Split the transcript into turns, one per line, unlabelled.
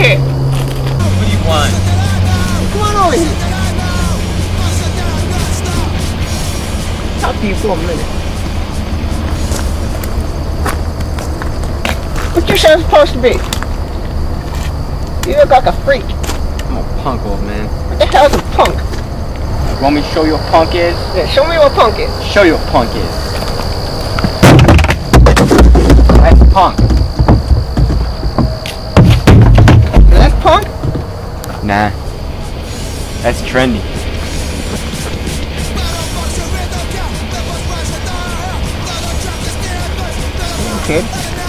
here.
What do you want?
Come on over here. Talk to you for a minute. What you son supposed to be? You look like a freak.
I'm a punk, old man.
What the hell's a punk?
You want me to show you what punk is?
Yeah, show me what punk is.
Show you what punk is. That's punk. Nah. That's trendy.
Okay.